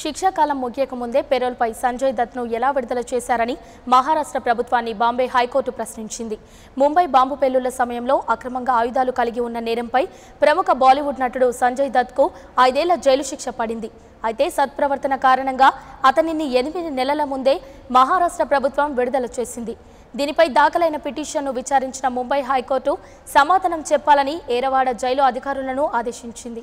శిక్షాకాలం ముగియక ముందే పెరోల్పై సంజయ్ దత్ను ఎలా విడుదల చేశారని మహారాష్ట్ర ప్రభుత్వాన్ని బాంబే హైకోర్టు ప్రశ్నించింది. ముంబై బాంబు పెళ్ళుళ్ళ సమయంలో అక్రమంగా ఆయుధాలు కలిగి ఉన్న నేరంపై ప్రముఖ బాలీవుడ్ నటుడు సంజయ్ దత్కు ఐదేళ్ళ జైలు శిక్ష పడింది. అయితే సత్ప్రవర్తన కారణంగా అతనిని ఎనిమిది నెలల ముందే మహారాష్ట్ర ప్రభుత్వం విడుదల చేసింది. దీనిపై దాఖలైన పిటిషన్ను విచారించిన ముంబై హైకోర్టు సమాధానం చెప్పాలని ఏరవాడ జైలు అధికారులను ఆదేశించింది.